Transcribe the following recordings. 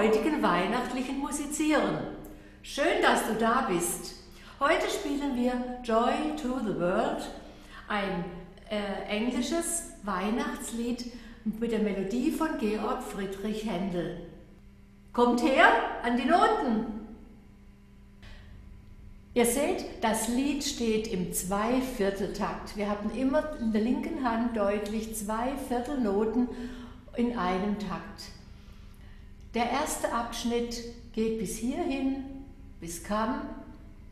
heutigen weihnachtlichen Musizieren. Schön, dass du da bist. Heute spielen wir Joy to the World, ein äh, englisches Weihnachtslied mit der Melodie von Georg Friedrich Händel. Kommt her an die Noten! Ihr seht, das Lied steht im Zweivierteltakt. Wir haben immer in der linken Hand deutlich zwei Viertelnoten in einem Takt. Der erste Abschnitt geht bis hierhin, bis Come,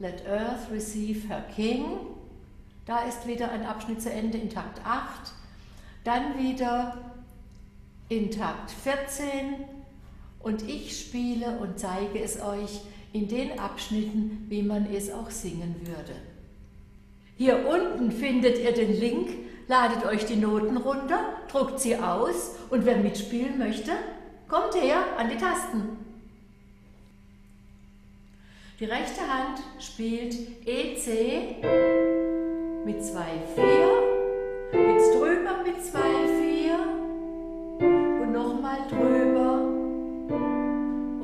Let Earth Receive Her King. Da ist wieder ein Abschnitt zu Ende in Takt 8. Dann wieder in Takt 14 und ich spiele und zeige es euch in den Abschnitten, wie man es auch singen würde. Hier unten findet ihr den Link, ladet euch die Noten runter, druckt sie aus und wer mitspielen möchte, kommt her an die Tasten. Die rechte Hand spielt EC mit 2, 4, jetzt drüber mit 2, 4 und nochmal drüber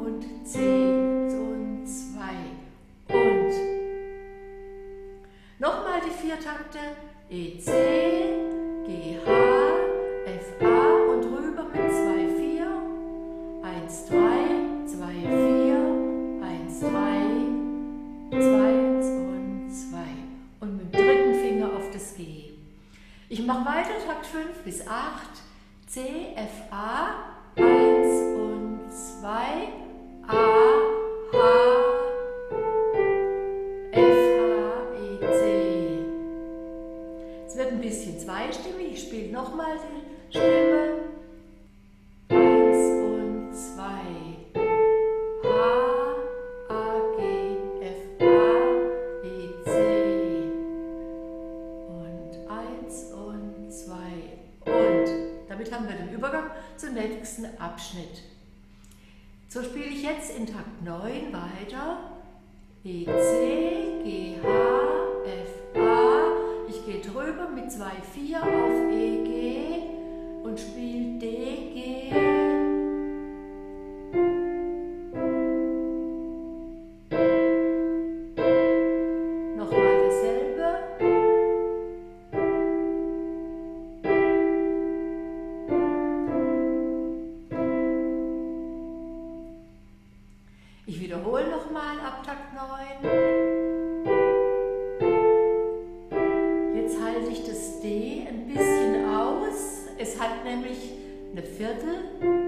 und C. Nochmal die vier Takte. E, C, Ich mache weiter, Takt 5 bis 8. C, F, A, 1 und 2, A, H, bisschen zweistimmig. Ich spiele nochmal die Stimme. Abschnitt. So spiele ich jetzt in Takt 9 weiter. E, C, G, H, drüber mit 2, 4 auf E, G und spielt D, G, nämlich eine Viertel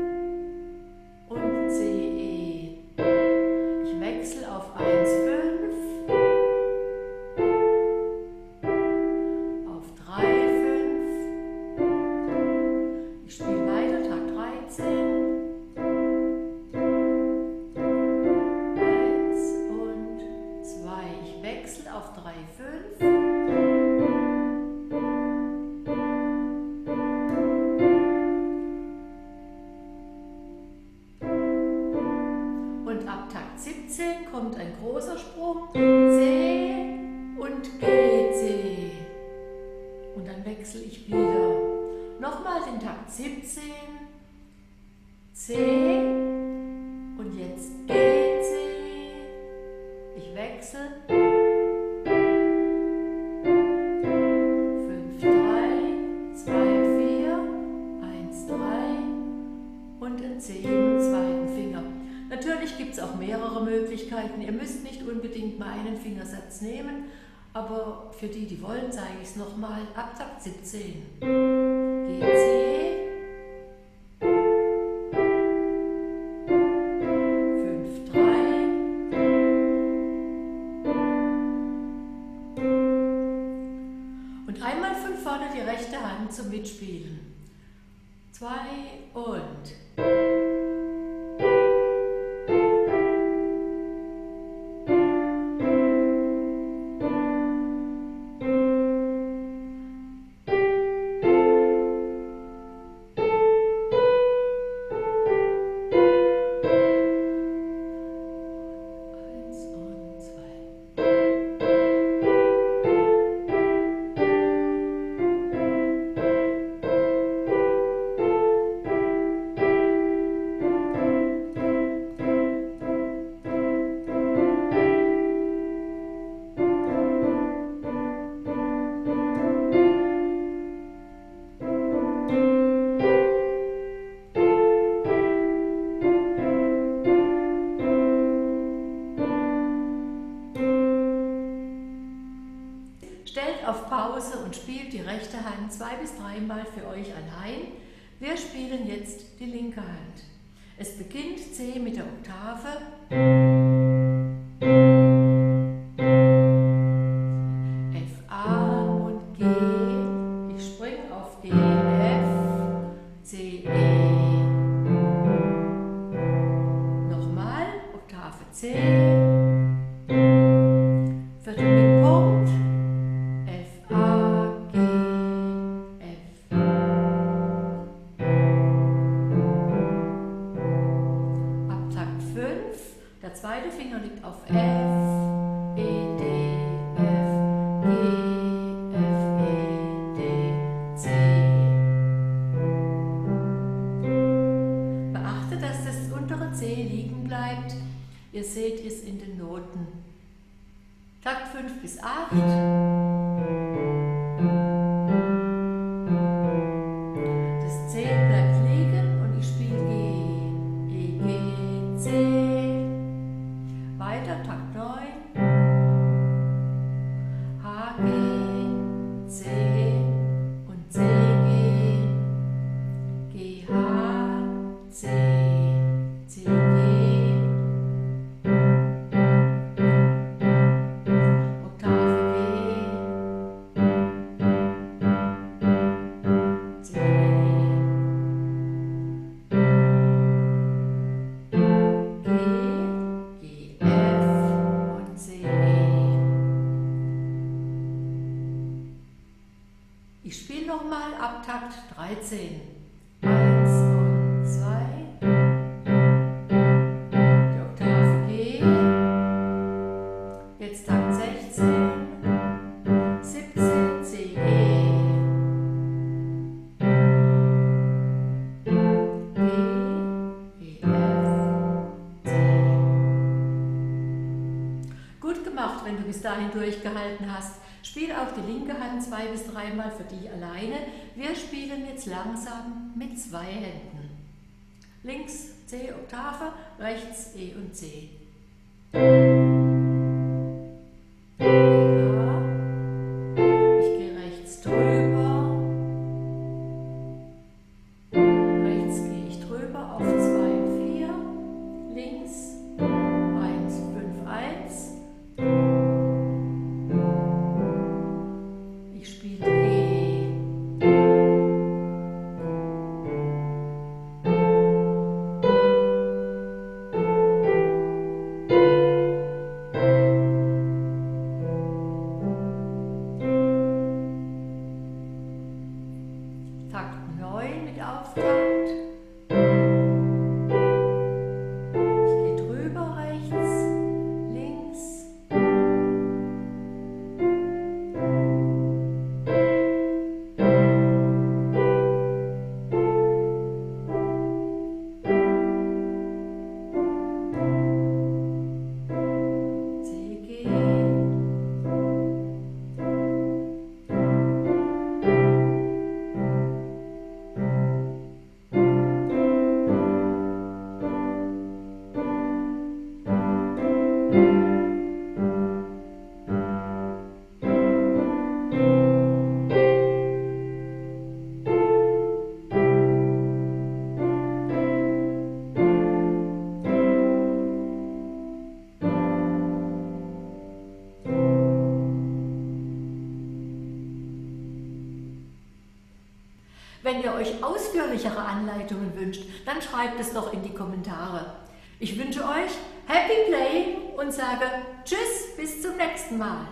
kommt ein großer Sprung, C und G, C. Und dann wechsle ich wieder. Nochmal den Takt 17, C und jetzt G, C. Ich wechsle. Gibt es auch mehrere Möglichkeiten. Ihr müsst nicht unbedingt meinen Fingersatz nehmen, aber für die, die wollen, zeige ich es nochmal. Ab Takt 17. G10. Dreimal für euch allein. Wir spielen jetzt die linke Hand. Es beginnt C mit der Oktave. Ihr Noten. Takt 5 bis 8. 13. Eins und zwei. Die Oktave G. Jetzt Takt 16. 17 C, E. G, E, F, C. Gut gemacht, wenn du bis dahin durchgehalten hast. Spiel auch die linke Hand zwei bis dreimal für dich alleine. Wir spielen jetzt langsam mit zwei Händen. Links C Oktave, rechts E und C. euch ausführlichere Anleitungen wünscht, dann schreibt es doch in die Kommentare. Ich wünsche euch Happy Play und sage Tschüss, bis zum nächsten Mal.